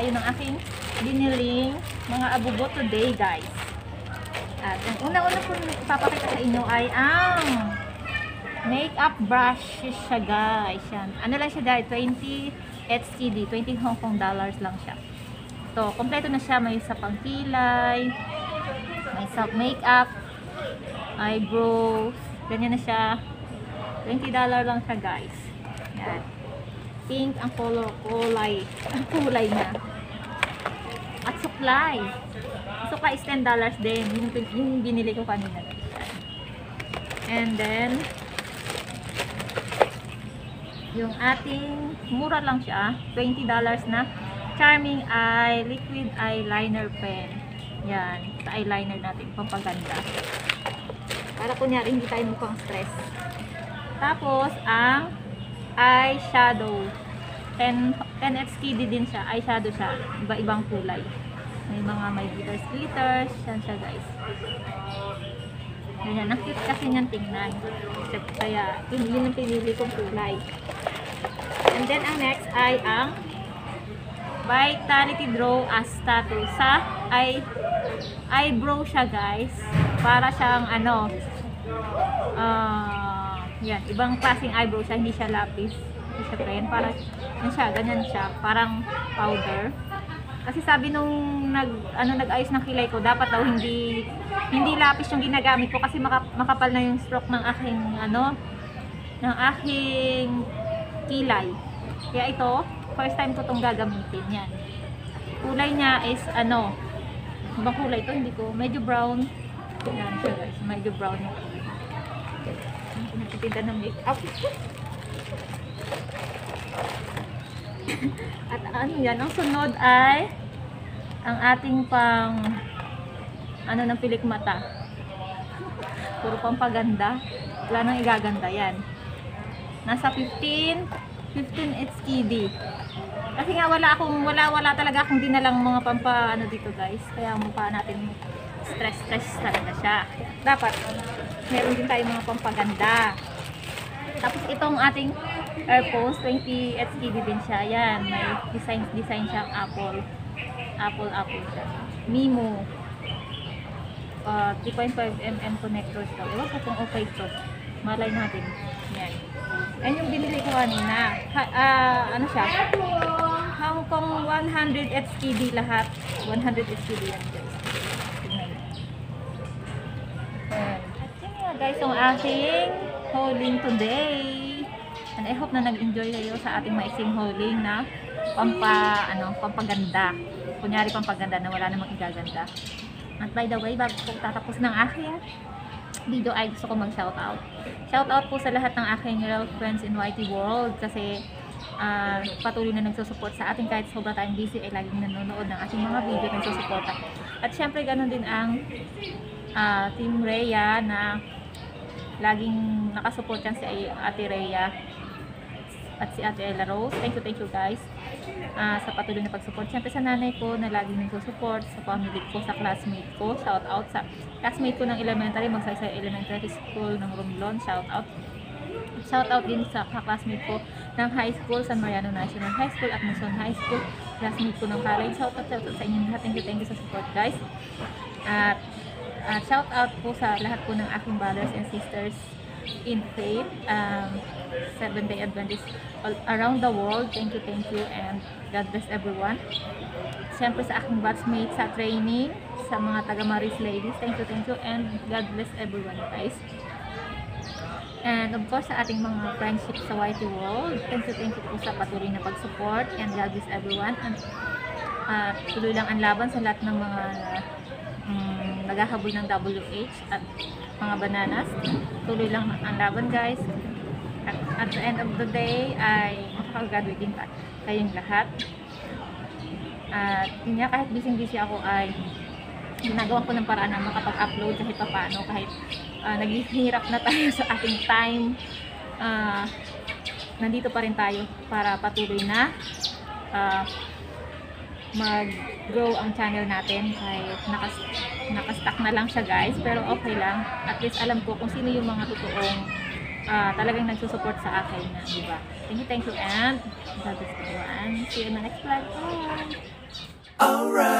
tayo ng aking biniling mga abubo today guys. At ang una-una po ipapakita sa inyo ay ang makeup brush siya guys. Yan. Ano lang siya guys, 20 HCD, 20 Hong Kong dollars lang siya. To, kompleto na siya, may sa pangkilay, may sa makeup, eyebrows, ganyan na siya. 20 dollar lang siya guys. Yan. Pink ang color, kulay, ang kulay niya. At supply. Supply is 10 dollars din. Yung, yung binili ko kanina. And then, yung ating, mura lang siya, 20 dollars na Charming Eye Liquid Eyeliner Pen. Yan, sa eyeliner natin, pampaganda. Para kunyari, hindi tayo mukhang stress. Tapos, ang eyeshadow. 10, 10 XKD din siya. Eyeshadow siya. Iba-ibang kulay. May mga may glitters glitters. Yan siya guys. Ganyan. Ang cute kasi niyan tingnan. Kaya, yun, yun ang pinili kong kulay. And then, ang next ay ang Vitality Draw as tattoo. Sa eye, eyebrow siya guys. Para siyang ano, ah, yan, ibang klaseng eyebrow siya, hindi siya lapis. Hindi siya pen. Para, yan siya, ganyan siya. Parang powder. Kasi sabi nung nag ano nag-ayos ng kilay ko, dapat daw hindi hindi lapis yung ginagamit ko kasi maka, makapal na yung stroke ng aking ano ng aking kilay. Kaya ito, first time ko tong gagamitin yan. Kulay niya is ano, ibang kulay to, hindi ko, medyo brown. Yan siya guys, medyo brown. Nagtitinda ng makeup. At ano yan, ang sunod ay ang ating pang ano ng pilik mata. Puro pang paganda. Wala nang igaganda yan. Nasa 15 15 HKD. Kasi nga wala akong wala wala talaga akong dinalang mga pampa ano dito guys. Kaya mukha natin stress stress talaga siya. Dapat meron din tayo mga pampaganda. Tapos itong ating AirPods 20 HKD din siya. Yan, may design design siyang Apple. Apple Apple siya. Mimo. Uh, 3.5 mm connectors daw. Ewan ko kung okay to. Malay natin. Yan. Yan yung binili ko kanina. Ha, ah, ano siya? Hong Kong 100 HKD lahat. 100 HKD yan guys. Tingnan niyo. Ayan. Yun nga guys, ang aking hauling today. And I hope na nag-enjoy kayo sa ating maiksing hauling na pampa, ano, pampaganda. Kunyari pampaganda na wala namang igaganda. At by the way, bago ko tatapos ng aking video ay gusto ko mag-shoutout. Shoutout po sa lahat ng aking real friends in YT World kasi ah, patuloy na nagsusupport sa atin kahit sobra tayong busy ay laging nanonood ng ating mga video at nagsusuporta. At syempre ganun din ang ah, Team Rhea na laging nakasupport yan si Ate Rhea at si Ate Ella Rose. Thank you, thank you guys ah, sa patuloy na pag-support. Siyempre sa nanay ko na laging nagsusupport, sa family ko, sa classmate ko. Shout out sa classmate ko ng elementary, Magsaysay Elementary School ng Romblon. Shout out. Shout out din sa classmate ko ng high school, San Mariano National High School at Muson High School. Classmate ko ng college. Shout out, shout out sa inyo lahat. Thank you, thank you sa support guys. At at shout out po sa lahat po ng aking brothers and sisters in faith, um, Seventh Day Adventist all around the world. Thank you, thank you, and God bless everyone. Siyempre sa aking batchmate sa training, sa mga taga Maris ladies, thank you, thank you, and God bless everyone guys. And of course, sa ating mga friendship sa YT World, thank you, thank you po sa patuloy na pag-support, and God bless everyone. And uh, tuloy lang ang laban sa lahat ng mga um, naghahabol ng WH at mga bananas. Tuloy lang ang laban guys. At, at the end of the day ay makakagraduating pa kayong lahat. At yun kahit busy-busy ako ay ginagawa ko ng paraan na makapag-upload kahit pa paano, kahit uh, naghihirap na tayo sa ating time. ah, nandito pa rin tayo para patuloy na ah, mag-grow ang channel natin kahit nakas nakastack na lang siya guys. Pero okay lang. At least alam ko kung sino yung mga totoong ah, talagang nagsusupport sa akin na diba thank you thank you and God bless everyone. See you in the next vlog. Bye!